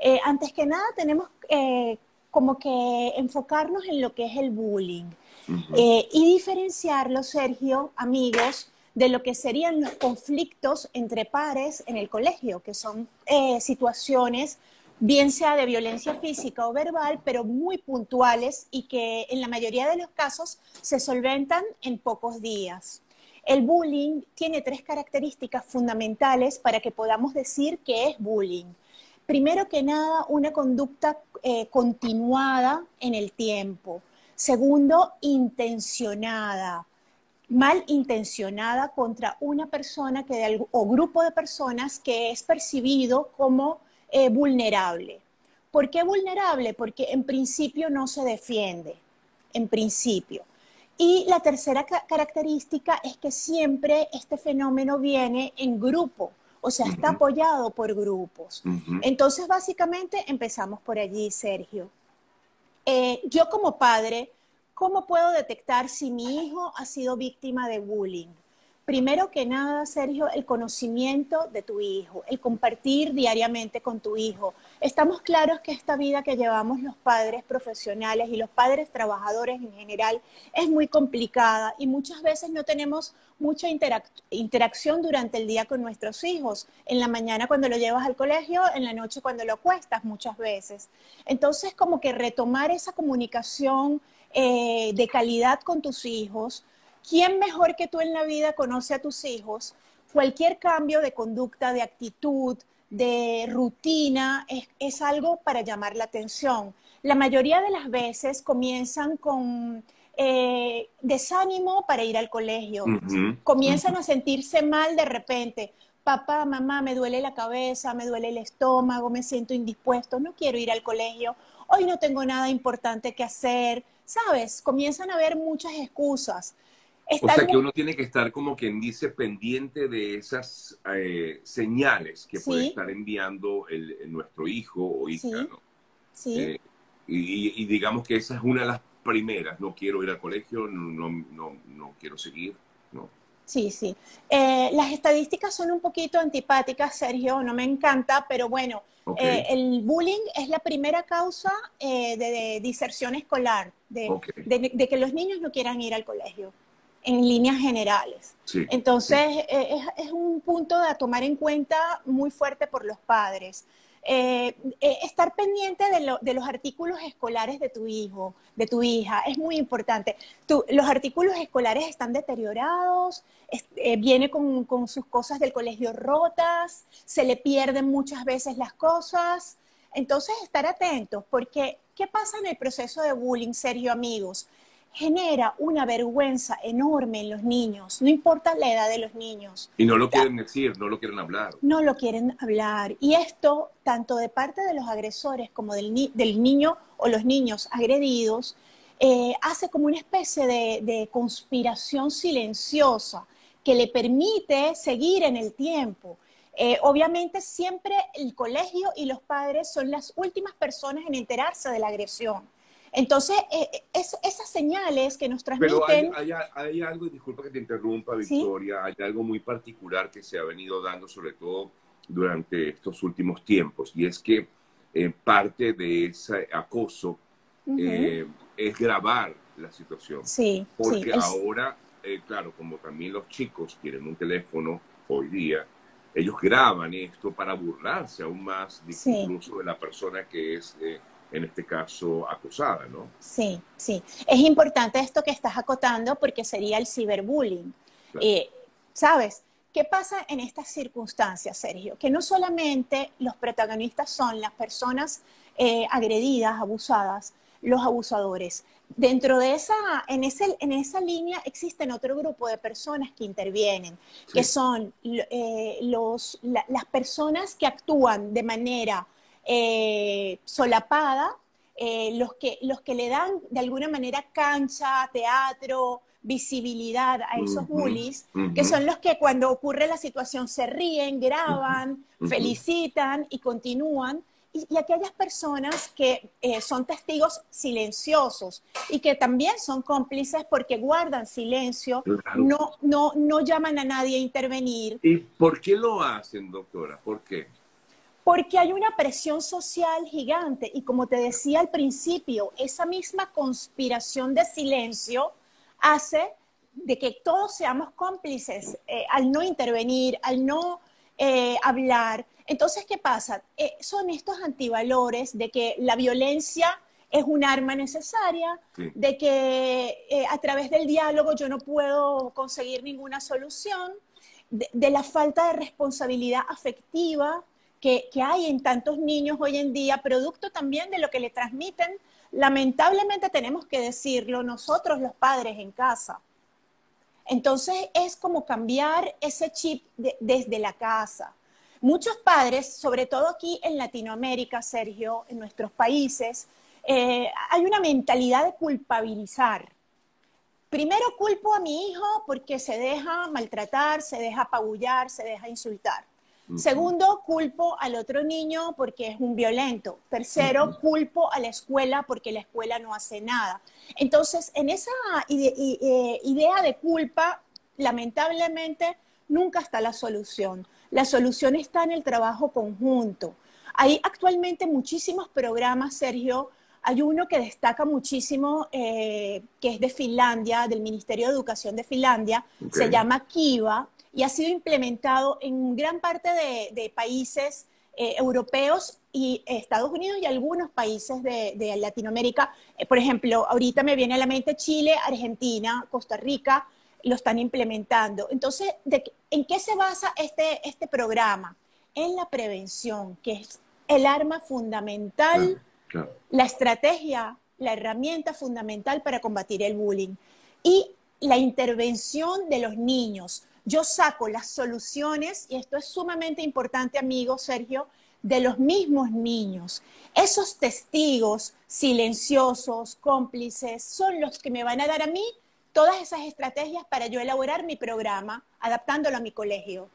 Eh, antes que nada, tenemos eh, como que enfocarnos en lo que es el bullying eh, y diferenciarlo, Sergio, amigos, de lo que serían los conflictos entre pares en el colegio, que son situaciones bien sea de violencia física o verbal, pero muy puntuales y que en la mayoría de los casos se solventan en pocos días. El bullying tiene tres características fundamentales para que podamos decir que es bullying. Primero que nada, una conducta eh, continuada en el tiempo. Segundo, intencionada, mal intencionada contra una persona que o grupo de personas que es percibido como eh, vulnerable. ¿Por qué vulnerable? Porque en principio no se defiende, en principio. Y la tercera característica es que siempre este fenómeno viene en grupo, o sea, está apoyado por grupos. Entonces, básicamente, empezamos por allí, Sergio. Eh, yo como padre, ¿cómo puedo detectar si mi hijo ha sido víctima de bullying? Primero que nada, Sergio, el conocimiento de tu hijo, el compartir diariamente con tu hijo. Estamos claros que esta vida que llevamos los padres profesionales y los padres trabajadores en general es muy complicada y muchas veces no tenemos mucha interacción durante el día con nuestros hijos. En la mañana cuando lo llevas al colegio, en la noche cuando lo acuestas muchas veces. Entonces, como que retomar esa comunicación eh, de calidad con tus hijos, ¿quién mejor que tú en la vida conoce a tus hijos? Cualquier cambio de conducta, de actitud, de rutina, es, algo para llamar la atención. La mayoría de las veces comienzan con eh, desánimo para ir al colegio, comienzan a sentirse mal de repente. Papá, mamá, me duele la cabeza, me duele el estómago, me siento indispuesto, no quiero ir al colegio, hoy no tengo nada importante que hacer, ¿sabes? Comienzan a haber muchas excusas o sea que uno tiene que estar como quien dice pendiente de esas eh, señales que puede estar enviando el, nuestro hijo o hija, ¿no? Sí. Eh, y, digamos que esa es una de las primeras. No quiero ir al colegio, no, no, no quiero seguir, ¿no? Sí, sí. Eh, las estadísticas son un poquito antipáticas, Sergio, no me encanta, pero bueno, el bullying es la primera causa de, diserción escolar, de que los niños no quieran ir al colegio en líneas generales. Entonces, eh, Es, un punto a tomar en cuenta muy fuerte por los padres. Eh, eh, estar pendiente de, los artículos escolares de tu hijo, de tu hija, es muy importante. los artículos escolares están deteriorados, viene con, con, sus cosas del colegio rotas, se le pierden muchas veces las cosas. Entonces, estar atentos, porque ¿qué pasa en el proceso de bullying, serio amigos? Genera una vergüenza enorme en los niños, no importa la edad de los niños. Y no lo quieren decir, no lo quieren hablar. No lo quieren hablar. Y esto, tanto de parte de los agresores como del, niño o los niños agredidos, eh, hace como una especie de, conspiración silenciosa que le permite seguir en el tiempo. Eh, obviamente siempre el colegio y los padres son las últimas personas en enterarse de la agresión. Entonces, eh, eh, esas señales que nos transmiten... Pero hay, algo, disculpa que te interrumpa, Victoria, hay algo muy particular que se ha venido dando, sobre todo durante estos últimos tiempos, y es que eh, parte de ese acoso es grabar la situación. Sí, Porque ahora, claro, como también los chicos tienen un teléfono hoy día, ellos graban esto para burlarse aún más incluso de la persona que es en este caso acusada, ¿no? Sí, sí. Es importante esto que estás acotando porque sería el ciberbullying. Eh, ¿Sabes? ¿Qué pasa en estas circunstancias, Sergio? Que no solamente los protagonistas son las personas eh, agredidas, abusadas, los abusadores. Dentro de esa, en, ese, en esa línea existen otro grupo de personas que intervienen, que son eh, los, las personas que actúan de manera eh, solapada, eh, los, que, los que le dan de alguna manera cancha, teatro, visibilidad a esos bullies, que son los que cuando ocurre la situación se ríen, graban, felicitan y continúan. Y, aquellas personas que eh, son testigos silenciosos y que también son cómplices porque guardan silencio, no, no, no llaman a nadie a intervenir. ¿Y por qué lo hacen, doctora? ¿Por qué? Porque hay una presión social gigante y como te decía al principio, esa misma conspiración de silencio hace de que todos seamos cómplices eh, al no intervenir, al no eh, hablar. Entonces, ¿qué pasa? Eh, son estos antivalores de que la violencia es un arma necesaria, de que a través del diálogo yo no puedo conseguir ninguna solución, de, la falta de responsabilidad afectiva que, hay en tantos niños hoy en día, producto también de lo que le transmiten, lamentablemente tenemos que decirlo nosotros los padres en casa. Entonces es como cambiar ese chip desde la casa. Muchos padres, sobre todo aquí en Latinoamérica, Sergio, en nuestros países, eh, hay una mentalidad de culpabilizar. Primero culpo a mi hijo porque se deja maltratar, se deja apabullar, se deja insultar. Segundo, culpo al otro niño porque es un violento. Tercero, culpo a la escuela porque la escuela no hace nada. Entonces, en esa eh, idea de culpa, lamentablemente, nunca está la solución. La solución está en el trabajo conjunto. Hay actualmente muchísimos programas, Sergio. Hay uno que destaca muchísimo, eh, que es de Finlandia, del Ministerio de Educación de Finlandia, se llama Kiva, y ha sido implementado en gran parte de, países eh, europeos y Estados Unidos y algunos países de, Latinoamérica. Eh, por ejemplo, ahorita me viene a la mente Chile, Argentina, Costa Rica, lo están implementando. Entonces, ¿en qué se basa este, este programa? En la prevención, que es el arma fundamental, la estrategia, la herramienta fundamental para combatir el bullying. Y la intervención de los niños yo saco las soluciones, y esto es sumamente importante, amigo Sergio, de los mismos niños. Esos testigos silenciosos, cómplices, son los que me van a dar a mí todas esas estrategias para yo elaborar mi programa, adaptándolo a mi colegio.